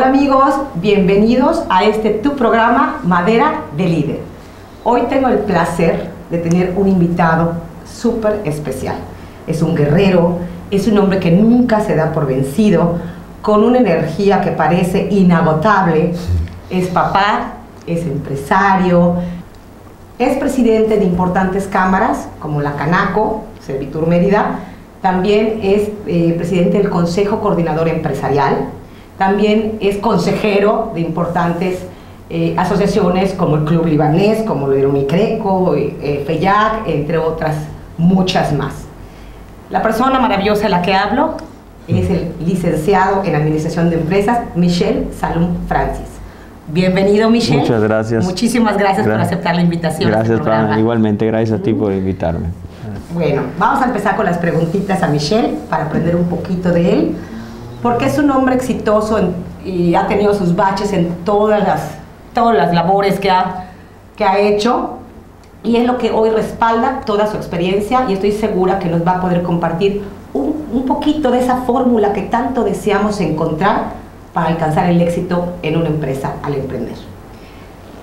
Hola amigos, bienvenidos a este tu programa Madera de Líder. Hoy tengo el placer de tener un invitado súper especial. Es un guerrero, es un hombre que nunca se da por vencido, con una energía que parece inagotable. Es papá, es empresario, es presidente de importantes cámaras como la Canaco, Servitur Mérida, también es eh, presidente del Consejo Coordinador Empresarial, también es consejero de importantes eh, asociaciones como el Club Libanés, como el Unicreco, eh, FEYAC, entre otras muchas más. La persona maravillosa de la que hablo es el licenciado en Administración de Empresas, Michel Salum Francis. Bienvenido, Michel. Muchas gracias. Muchísimas gracias, por aceptar la invitación. Gracias, este Igualmente, gracias a ti por invitarme. Bueno, vamos a empezar con las preguntitas a Michel para aprender un poquito de él porque es un hombre exitoso y ha tenido sus baches en todas las, todas las labores que ha, que ha hecho y es lo que hoy respalda toda su experiencia y estoy segura que nos va a poder compartir un, un poquito de esa fórmula que tanto deseamos encontrar para alcanzar el éxito en una empresa al emprender.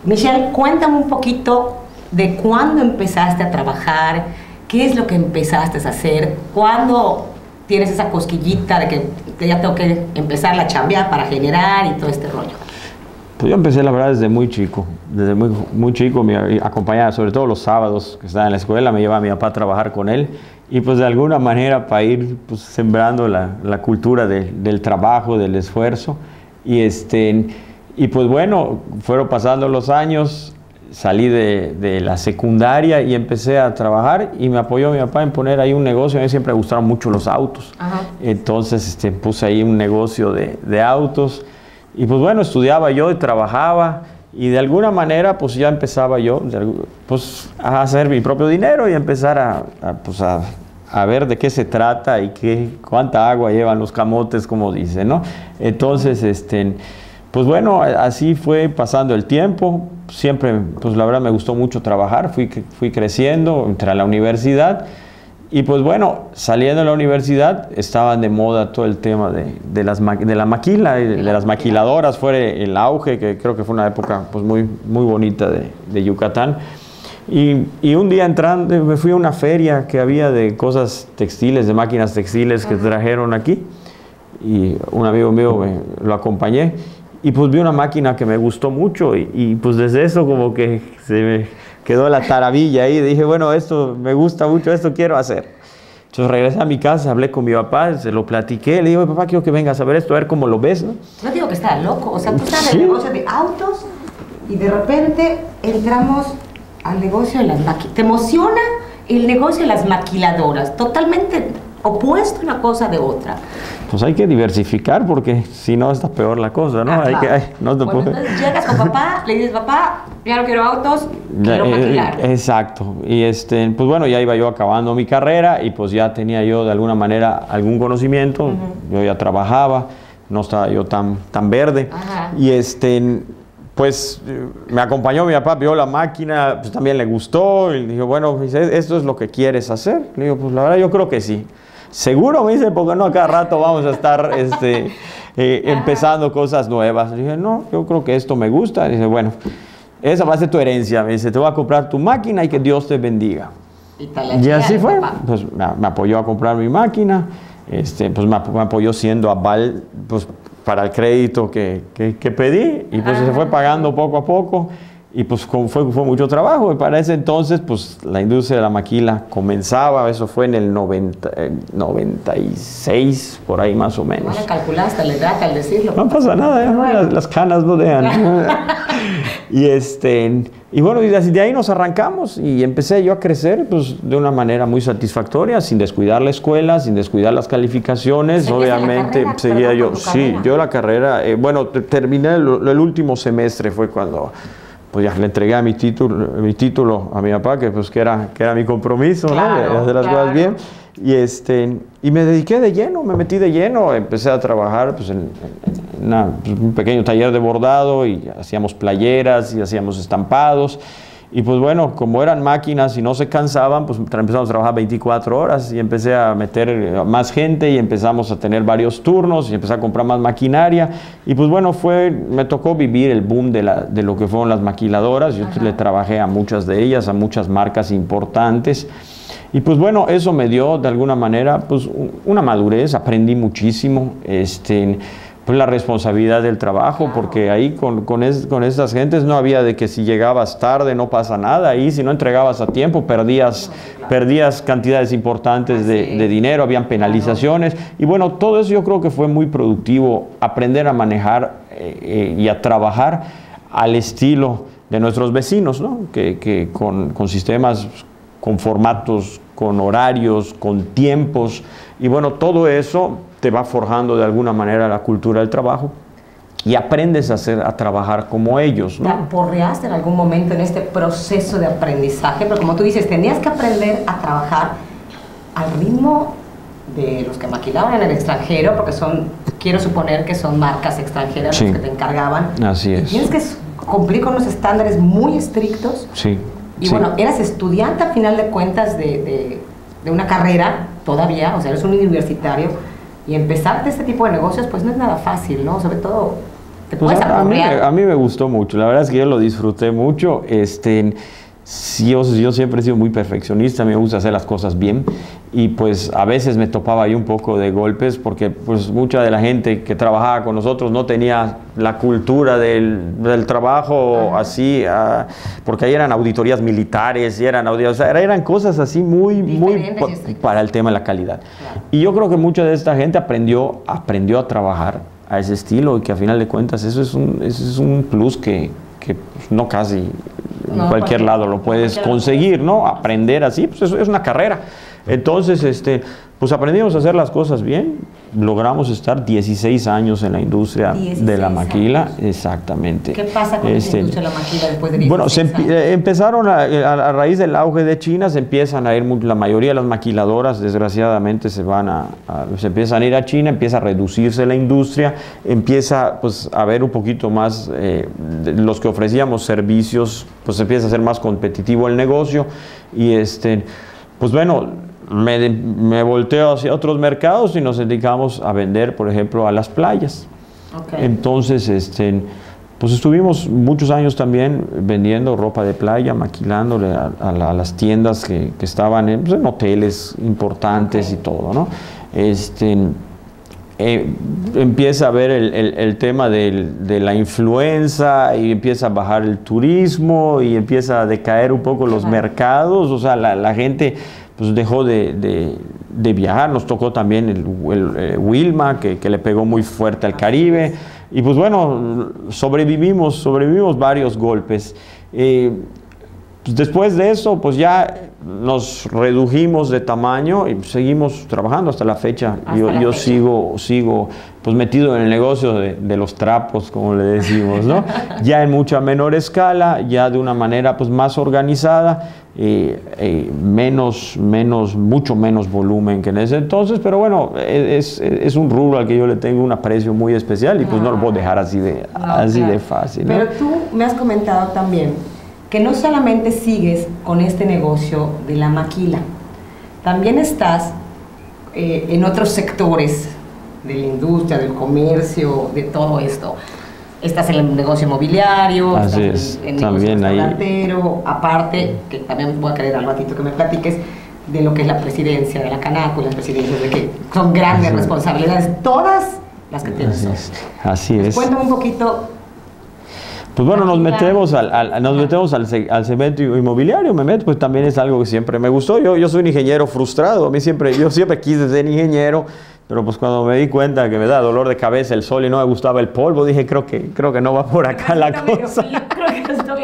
Michelle, cuéntame un poquito de cuándo empezaste a trabajar, qué es lo que empezaste a hacer, cuándo tienes esa cosquillita de que, ya tengo que empezar la chambea para generar y todo este rollo? Pues yo empecé la verdad desde muy chico, desde muy, muy chico. Me acompañaba, sobre todo los sábados que estaba en la escuela, me llevaba a mi papá a trabajar con él. Y pues de alguna manera para ir pues, sembrando la, la cultura del trabajo, del esfuerzo. Y este y pues bueno, fueron pasando los años, salí de, la secundaria y empecé a trabajar y me apoyó mi papá en poner ahí un negocio. A mí siempre me gustaron mucho los autos. Entonces este, puse ahí un negocio de, autos y pues bueno, estudiaba yo y trabajaba y de alguna manera pues ya empezaba yo pues, a hacer mi propio dinero y empezar a, pues, a, a ver de qué se trata y qué, cuánta agua llevan los camotes, como dicen, ¿no? Entonces, este, pues bueno, así fue pasando el tiempo. Siempre, pues la verdad me gustó mucho trabajar, fui, fui creciendo, entré a la universidad. Y pues bueno, saliendo de la universidad estaban de moda todo el tema de, de las, de la maquila, de, las maquiladoras, fue el auge, que creo que fue una época pues muy, muy bonita de, de Yucatán. Y, y, un día entrando, me fui a una feria que había de cosas textiles, de máquinas textiles que trajeron aquí. Y un amigo mío me, lo acompañé y pues vi una máquina que me gustó mucho y, pues desde eso como que se me quedó la taravilla ahí. Dije, bueno, esto me gusta mucho, esto quiero hacer. Entonces regresé a mi casa, hablé con mi papá, se lo platiqué, le digo, papá, quiero que vengas a ver esto, a ver cómo lo ves, ¿no? No digo que está loco, o sea, tú estás en el negocio de autos y de repente entramos al negocio de las máquinas. ¿Te emociona el negocio de las maquiladoras? Totalmente opuesto una cosa de otra pues hay que diversificar porque si no está peor la cosa, ¿no? Hay que, no te bueno, entonces llegas con papá, le dices, papá, ya no quiero autos, quiero eh, maquilar. exacto. Y este, pues bueno, ya iba yo acabando mi carrera y pues ya tenía yo de alguna manera algún conocimiento. Yo ya trabajaba, no estaba yo tan, tan verde. Y este, pues me acompañó mi papá, vio la máquina, pues también le gustó y dijo, bueno, esto es lo que quieres hacer. Le digo, pues la verdad yo creo que sí. Seguro me dice, porque no, a cada rato vamos a estar este, eh, empezando cosas nuevas. dije, no, yo creo que esto me gusta. dice, bueno, esa va a ser tu herencia. Me dice, te voy a comprar tu máquina y que Dios te bendiga. Y, así fue. Pues me, apoyó a comprar mi máquina. Este, pues me, apoyó siendo aval pues, para el crédito que, que, pedí. Y pues se fue pagando poco a poco. Y pues fue, fue mucho trabajo. Y para ese entonces, pues la industria de la maquila comenzaba, eso fue en el 90, 96, por ahí más o menos. ¿Cómo calculaste la edad al decirlo? No pasa nada, ¿eh? las, canas no dejan. y, este, y bueno, y de ahí nos arrancamos y empecé yo a crecer pues, de una manera muy satisfactoria, sin descuidar la escuela, sin descuidar las calificaciones. Obviamente seguía yo, sí, yo la carrera, eh, bueno, terminé el último semestre, fue cuando pues ya le entregué mi título, mi título a mi papá, que pues que era, que era mi compromiso, ¿no? De hacer las cosas bien. Y, este, y me dediqué de lleno, me metí de lleno, empecé a trabajar pues, en, pues, un pequeño taller de bordado y hacíamos playeras y hacíamos estampados. Y pues bueno, como eran máquinas y no se cansaban, pues empezamos a trabajar 24 horas y empecé a meter eh, más gente y empezamos a tener varios turnos y empecé a comprar más maquinaria. Y pues bueno, fue, me tocó vivir el boom de, la, de lo que fueron las maquiladoras. Yo le trabajé a muchas de ellas, a muchas marcas importantes. Y pues bueno, eso me dio de alguna manera pues una madurez, aprendí muchísimo. Este, pues la responsabilidad del trabajo, porque ahí con, con, con, estas gentes no había de que si llegabas tarde no pasa nada, ahí si no entregabas a tiempo perdías, perdías cantidades importantes de, de dinero, habían penalizaciones, y bueno, todo eso yo creo que fue muy productivo, aprender a manejar eh, eh, y a trabajar al estilo de nuestros vecinos, ¿no? que, que con, con sistemas, con formatos, con horarios, con tiempos, y bueno, todo eso te va forjando de alguna manera la cultura del trabajo y aprendes a, hacer, a trabajar como ellos. ¿no? ¿Te aporreaste en algún momento en este proceso de aprendizaje? Pero como tú dices, tenías que aprender a trabajar al ritmo de los que maquilaban en el extranjero, porque son, quiero suponer que son marcas extranjeras las que te encargaban. Así es. tienes que cumplir con unos estándares muy estrictos. Sí. Y bueno, eras estudiante a final de cuentas de, de, de una carrera todavía, o sea, eres un universitario y empezar de este tipo de negocios pues no es nada fácil, ¿no? Sobre todo te pues puedes a, mí, a mí me gustó mucho, la verdad es que yo lo disfruté mucho. Este, yo, yo siempre he sido muy perfeccionista, me gusta hacer las cosas bien y pues a veces me topaba ahí un poco de golpes porque pues mucha de la gente que trabajaba con nosotros no tenía la cultura del, del trabajo Ajá. así, ah, porque ahí eran auditorías militares y eran o sea, eran cosas así muy, muy pa- para el tema de la calidad. Claro. Y yo creo que mucha de esta gente aprendió, aprendió a trabajar a ese estilo y que a final de cuentas eso es un, eso es un plus que, que, pues, no casi en No, cualquier cualquier- lado lo puedes conseguir, ¿no? Aprender así, pues eso es una carrera. Entonces, este, pues aprendimos a hacer las cosas bien, logramos estar 16 años en la industria de 16 la maquila, años. exactamente. ¿Qué pasa con Este, la industria de la maquila después de 16 bueno, se años? empezaron a, a- a raíz del auge de China, se empiezan a ir, la mayoría de las maquiladoras desgraciadamente se van a, a- se empiezan a ir a China, empieza a reducirse la industria, empieza pues a ver un poquito más, eh, los que ofrecíamos servicios, pues empieza a ser más competitivo el negocio y este, pues bueno, me, me volteo hacia otros mercados y nos dedicamos a vender, por ejemplo, a las playas. Entonces, este, pues estuvimos muchos años también vendiendo ropa de playa, maquilándole a, a la- a las tiendas que, que estaban en, pues, en hoteles importantes y todo, ¿no? Este, eh, empieza a ver el, el- el tema del- de la influenza y empieza a bajar el turismo y empieza a decaer un poco los mercados, o sea, la, la gente pues dejó de, de- viajar, nos tocó también el, el, eh, Wilma, que, que le pegó muy fuerte al Caribe, y pues bueno, sobrevivimos, sobrevivimos varios golpes. Eh, pues después de eso, pues ya nos redujimos de tamaño y seguimos trabajando hasta la fecha. Hasta yo la yo fecha. sigo, sigo pues metido en el negocio de, de los trapos, como le decimos, ¿no? ya en mucha menor escala, ya de una manera pues más organizada, eh, eh, menos, menos, mucho menos volumen que en ese entonces, pero bueno, es, es un rubro al que yo le tengo un aprecio muy especial y pues no lo puedo dejar así de, No, así claro. de fácil. ¿no? Pero tú me has comentado también que no solamente sigues con este negocio de la maquila, también estás eh, en otros sectores de la industria, del comercio, de todo esto. Estás en el negocio inmobiliario, Así estás es, en, en también negocio ahí. aparte, que también voy a querer al ratito que me platiques de lo que es la presidencia de la Canaco, las presidencias de que son grandes Así es. responsabilidades, todas las que tienes. Así es. Así es. Cuéntame un poquito Pues bueno, nos metemos al, al- nos metemos al, al segmento inmobiliario, me meto, pues también es algo que siempre me gustó. Yo, yo soy un ingeniero frustrado, a mí siempre, yo siempre quise ser ingeniero, pero pues cuando me di cuenta que me da dolor de cabeza el sol y no me gustaba el polvo, dije, creo que, creo que no va por acá la cosa.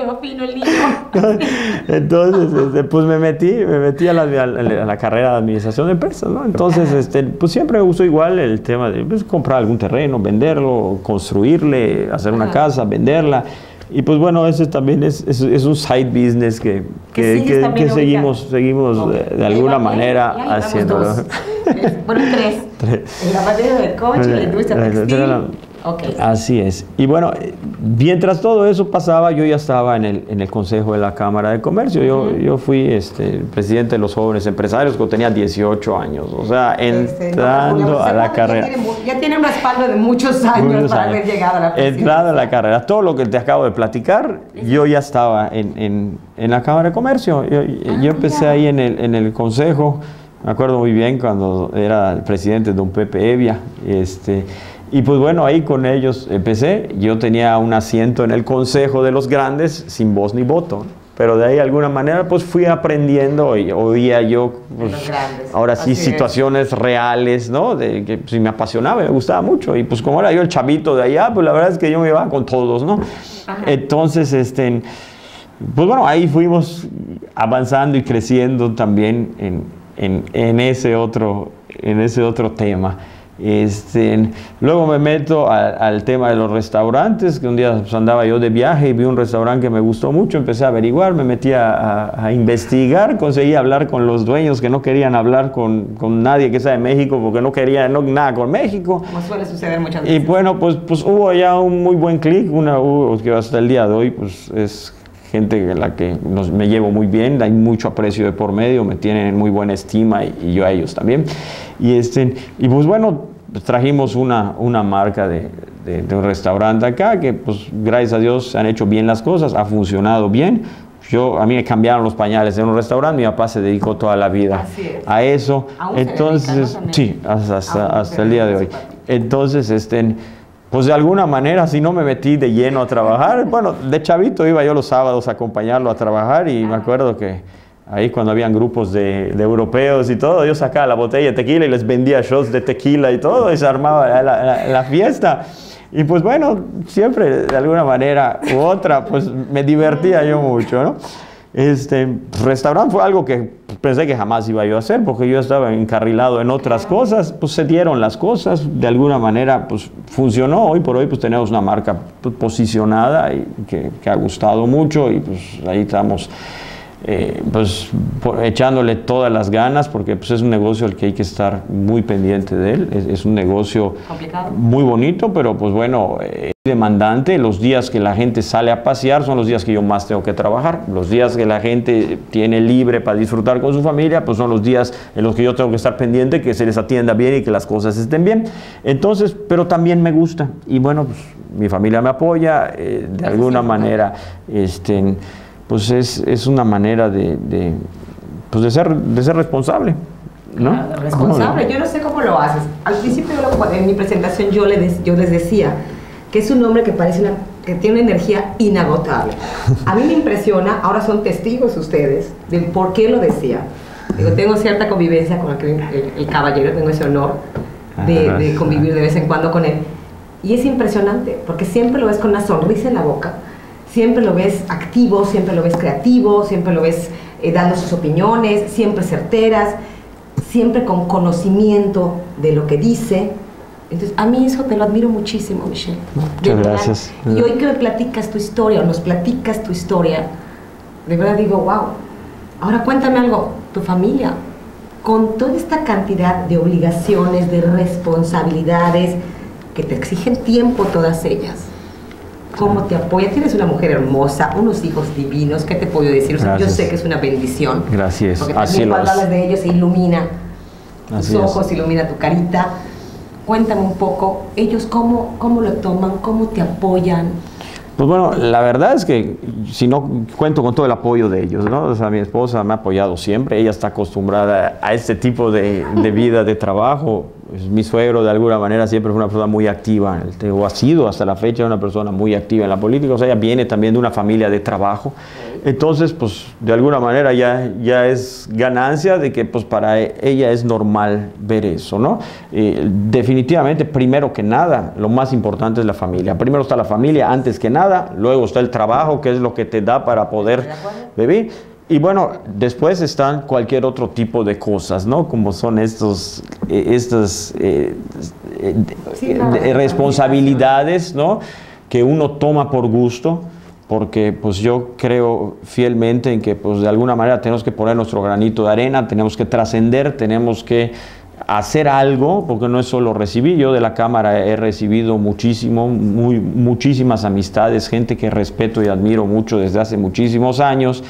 Medio fino el niño. Entonces, este, pues me metí, me metí a la, a la- a la carrera de administración de empresas, ¿no? Entonces, este, pues siempre gustó igual el tema de pues, comprar algún terreno, venderlo, construirle, hacer una Ajá. casa, venderla. Y pues bueno, ese también es, es, es un side business que, Que que, que- seguimos, seguimos Ok. de, de alguna manera haciéndolo. Bueno, tres. Tres. En la materia del coche, la industria textil. Okay. Así es. Y bueno, mientras todo eso pasaba, yo ya estaba en el, en el Consejo de la Cámara de Comercio. Yo, yo fui este, presidente de los jóvenes empresarios cuando tenía 18 años. O sea, Este, entrando no, a la ya carrera. Tiene, mu- ya tiene un respaldo de muchos años Muchos para años. haber llegado a la presidencia. Entrada a la carrera. Todo lo que te acabo de platicar, yo ya estaba en, en- en la Cámara de Comercio. Yo, yo empecé mira. ahí en el, en el Consejo. Me acuerdo muy bien cuando era el presidente don Pepe Evia. Este, y pues bueno, ahí con ellos empecé. Yo tenía un asiento en el Consejo de los Grandes sin voz ni voto. Pero de ahí de alguna manera pues fui aprendiendo y oía yo pues, los grandes. ahora sí Así es. situaciones reales, ¿no? De que pues, me apasionaba, me gustaba mucho. Y pues como era yo el chavito de allá, pues la verdad es que yo me iba con todos, ¿no? Ajá. Entonces, este, pues bueno, ahí fuimos avanzando y creciendo también en, en- en ese, otro, en ese otro tema. Este, luego me meto a- al tema de los restaurantes, que un día pues, andaba yo de viaje y vi un restaurante que me gustó mucho, empecé a averiguar, me metí a, a- a investigar, conseguí hablar con los dueños que no querían hablar con, con nadie que sea de México, porque no querían no, nada con México. Como suele suceder muchas Y veces. bueno, pues, pues hubo ya un muy buen clic, una que hasta el día de hoy pues es gente en la que nos, me llevo muy bien, hay mucho aprecio de por medio, me tienen en muy buena estima y, y yo a ellos también. Y, este, y pues bueno, pues, trajimos una, una marca de, de- de un restaurante acá que pues gracias a Dios han hecho bien las cosas, ha funcionado bien. Yo, a mí me cambiaron los pañales en un restaurante, mi papá se dedicó toda la vida es. a eso. Entonces, sí, hasta, hasta- hasta el día de hoy. Entonces, este, pues de alguna manera, si no me metí de lleno a trabajar, bueno, de chavito iba yo los sábados a acompañarlo a trabajar y me acuerdo que ahí cuando habían grupos de, de europeos y todo, yo sacaba la botella de tequila y les vendía shots de tequila y todo y se armaba la, la- la fiesta. Y pues bueno, siempre de alguna manera u otra, pues me divertía yo mucho, ¿no? Este restaurante fue algo que pensé que jamás iba yo a hacer porque yo estaba encarrilado en otras cosas, pues se dieron las cosas, de alguna manera pues funcionó, hoy por hoy pues tenemos una marca pues, posicionada y que, que ha gustado mucho y pues ahí estamos eh, pues echándole todas las ganas porque pues es un negocio al que hay que estar muy pendiente de él, es, es un negocio Complicado. muy bonito, pero pues bueno, eh, demandante. Los días que la gente sale a pasear son los días que yo más tengo que trabajar. Los días que la gente tiene libre para disfrutar con su familia, pues son los días en los que yo tengo que estar pendiente, que se les atienda bien y que las cosas estén bien. Entonces, pero también me gusta. Y bueno, pues mi familia me apoya, eh, de alguna manera, este, pues es, es una manera de, de, pues de, ser, de ser responsable. ¿no? Claro, responsable. Yo no sé cómo lo haces. Al principio, en mi presentación, yo, le des- yo les decía que es un hombre que parece una, que tiene una energía inagotable. A mí me impresiona, ahora son testigos ustedes del por qué lo decía. Digo, tengo cierta convivencia con el, el- el caballero, tengo ese honor de, Ah, de convivir de vez en cuando con él. Y es impresionante, porque siempre lo ves con una sonrisa en la boca, siempre lo ves activo, siempre lo ves creativo, siempre lo ves eh, dando sus opiniones, siempre certeras, siempre con conocimiento de lo que dice. Entonces, a mí eso te lo admiro muchísimo, Michelle. Muchas gracias. Y hoy que me platicas tu historia, o nos platicas tu historia, de verdad digo, wow. Ahora cuéntame algo, tu familia, con toda esta cantidad de obligaciones, de responsabilidades, que te exigen tiempo todas ellas. ¿Cómo te apoya? Tienes una mujer hermosa, unos hijos divinos, ¿qué te puedo decir? O sea, yo sé que es una bendición. Gracias, Porque así también cuando es. hablas de ellos se ilumina tus Así es. ojos, ilumina tu carita. Cuéntame un poco, ellos cómo, cómo lo toman, cómo te apoyan. Pues bueno, la verdad es que si no cuento con todo el apoyo de ellos, ¿no? O sea, mi esposa me ha apoyado siempre, ella está acostumbrada a este tipo de, de vida, de trabajo. Pues, mi suegro de alguna manera siempre fue una persona muy activa, o ha sido hasta la fecha una persona muy activa en la política, o sea, ella viene también de una familia de trabajo. Entonces, pues de alguna manera ya, ya es ganancia de que pues para e- ella es normal ver eso, ¿no? Eh, definitivamente, primero que nada, lo más importante es la familia. Primero está la familia antes que nada, luego está el trabajo, que es lo que te da para poder vivir. Y bueno, después están cualquier otro tipo de cosas, ¿no? Como son estos, eh, estas eh, eh, Sí, de responsabilidades, ¿no? Que uno toma por gusto, porque pues yo creo fielmente en que pues de alguna manera tenemos que poner nuestro granito de arena, tenemos que trascender, tenemos que hacer algo, porque no es solo recibir, yo de la Cámara he recibido muchísimo, muy, muchísimas amistades, gente que respeto y admiro mucho desde hace muchísimos años.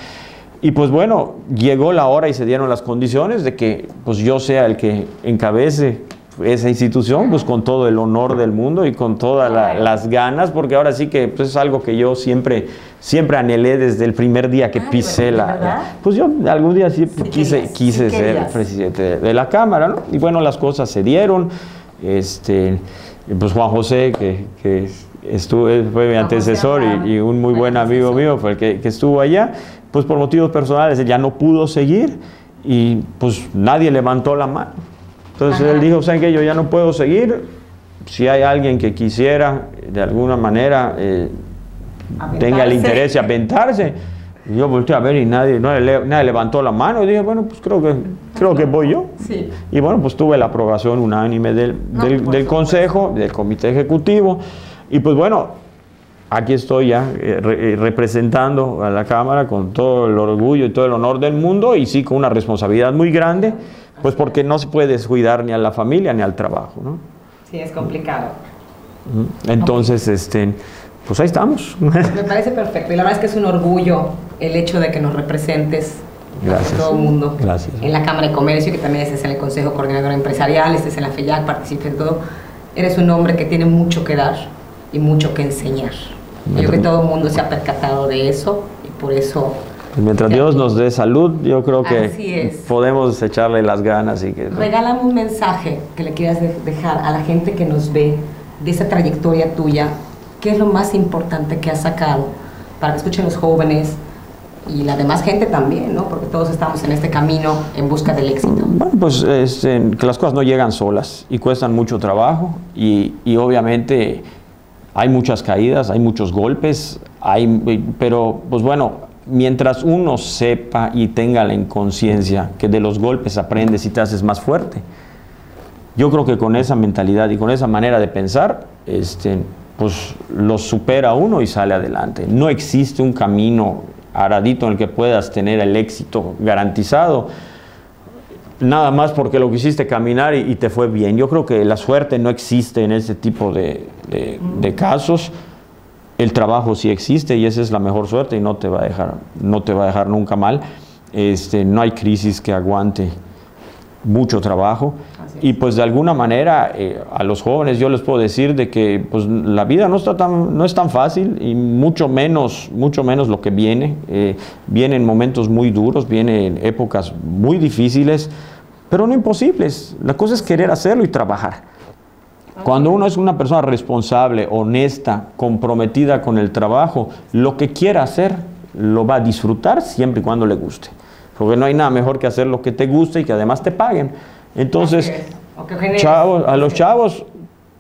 Y pues bueno, llegó la hora y se dieron las condiciones de que pues yo sea el que encabece esa institución, pues con todo el honor del mundo y con todas las ganas, porque ahora sí que pues, es algo que yo siempre, siempre anhelé desde el primer día que pisé la, Pues yo algún día sí, quise, quise ser presidente de, la Cámara, ¿no? Y bueno, las cosas se dieron. Este, pues Juan José, que, que estuvo, fue mi antecesor y, un muy buen amigo mío, fue el que, que estuvo allá, pues por motivos personales él ya no pudo seguir y pues nadie levantó la mano. Entonces él dijo, ¿saben qué? Yo ya no puedo seguir. Si hay alguien que quisiera de alguna manera eh, tenga el interés de aventarse. Y yo volteé a ver y nadie, nadie, levantó la mano y dije, bueno, pues creo que, creo que voy yo. Y bueno, pues tuve la aprobación unánime del, del, Consejo, del Comité Ejecutivo. Y pues bueno, aquí estoy ya eh, eh, representando a la Cámara con todo el orgullo y todo el honor del mundo y sí con una responsabilidad muy grande. Pues porque no se puede descuidar ni a la familia ni al trabajo, ¿no? Sí, es complicado. Entonces, este, pues ahí estamos. Me parece perfecto. Y la verdad es que es un orgullo el hecho de que nos representes Gracias. todo el mundo. Gracias. En la Cámara de Comercio, que también estés en el Consejo Coordinador Empresarial, estés en la FEYAC, participes en todo. Eres un hombre que tiene mucho que dar y mucho que enseñar. Yo creo que todo el mundo se ha percatado de eso y por eso Mientras Dios nos dé salud, yo creo que podemos echarle las ganas. Y que, Regálame un mensaje que le quieras dejar a la gente que nos ve de esa trayectoria tuya. ¿Qué es lo más importante que has sacado para que escuchen los jóvenes y la demás gente también, ¿no? Porque todos estamos en este camino en busca del éxito. Bueno, pues este, que las cosas no llegan solas y cuestan mucho trabajo y, y obviamente hay muchas caídas, hay muchos golpes, hay, pero pues bueno, mientras uno sepa y tenga la inconsciencia que de los golpes aprendes y te haces más fuerte, yo creo que con esa mentalidad y con esa manera de pensar, este, pues lo supera uno y sale adelante. No existe un camino aradito en el que puedas tener el éxito garantizado, nada más porque lo quisiste caminar y, te fue bien. Yo creo que la suerte no existe en ese tipo de casos el trabajo sí existe y esa es la mejor suerte y no te va a dejar, no te va a dejar nunca mal. Este, no hay crisis que aguante mucho trabajo. Y pues de alguna manera eh, a los jóvenes yo les puedo decir de que pues la vida no está tan no es tan fácil y mucho menos mucho menos lo que viene. Eh, vienen momentos muy duros vienen épocas muy difíciles pero no imposibles. La cosa es querer hacerlo y trabajar cuando uno es una persona responsable, honesta, comprometida con el trabajo, lo que quiera hacer lo va a disfrutar siempre y cuando le guste. Porque no hay nada mejor que hacer lo que te guste y que además te paguen. Entonces, chavos, a los chavos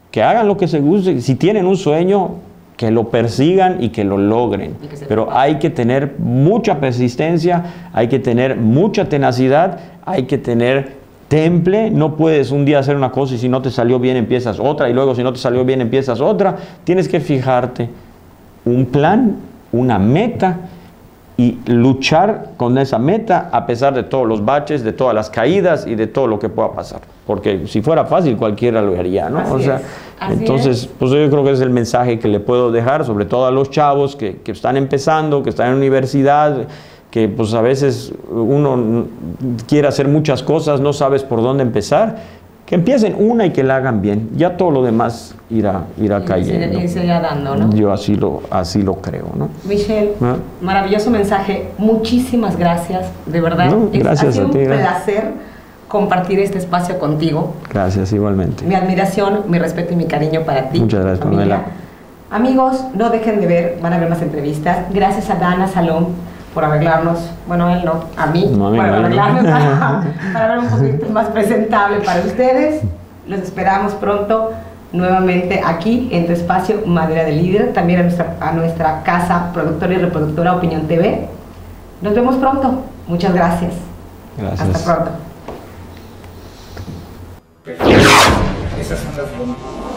que hagan lo que se guste. Si tienen un sueño, que lo persigan y que lo logren. Pero hay que tener mucha persistencia, hay que tener mucha tenacidad, hay que tener temple, no puedes un día hacer una cosa y si no te salió bien empiezas otra y luego si no te salió bien empiezas otra. Tienes que fijarte un plan, una meta y luchar con esa meta a pesar de todos los baches, de todas las caídas y de todo lo que pueda pasar. Porque si fuera fácil cualquiera lo haría, ¿no? o sea, entonces, pues yo creo que es el mensaje que le puedo dejar, sobre todo a los chavos que, que están empezando, que están en universidad que pues a veces uno quiere hacer muchas cosas, no sabes por dónde empezar, que empiecen una y que la hagan bien. Ya todo lo demás irá, irá cayendo. Y se, dando, ¿no? Yo así lo, así lo creo, ¿no? Michelle, ¿Ah? maravilloso mensaje. Muchísimas gracias, de verdad. gracias ha sido a ti. un placer compartir este espacio contigo. Gracias, igualmente. Mi admiración, mi respeto y mi cariño para ti. Muchas gracias, Pamela. Amigos, no dejen de ver, van a ver más entrevistas. Gracias a Dana Salón por arreglarnos, bueno, él no, a mí, por arreglarnos para, ver un poquito más presentable para ustedes. Los esperamos pronto nuevamente aquí en tu espacio Madera de Líder, también a nuestra, a nuestra casa productora y reproductora Opinión TV. Nos vemos pronto. Muchas gracias. Gracias. Hasta pronto. Esas son las